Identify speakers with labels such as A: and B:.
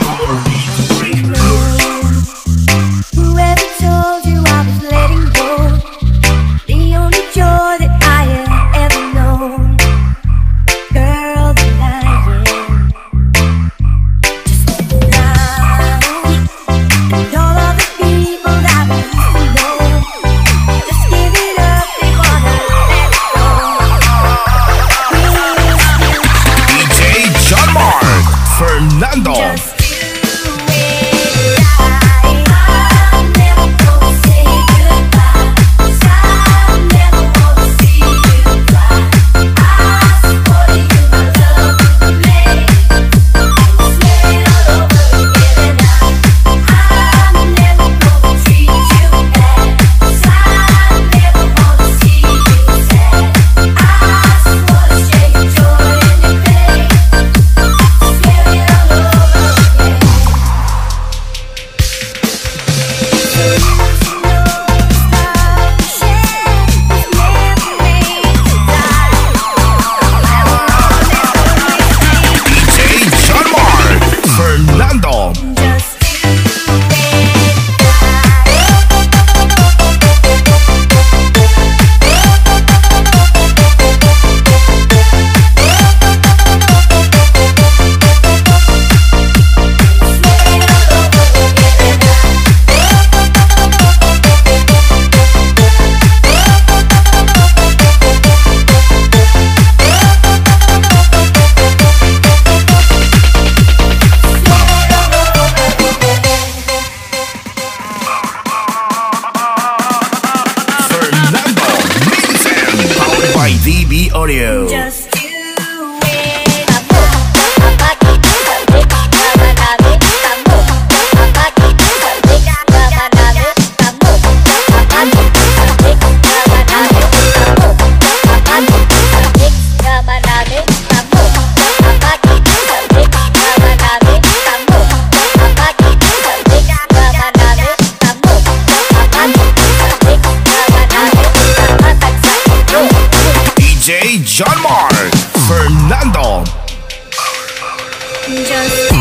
A: Whoever
B: DB Audio.
A: Just
B: just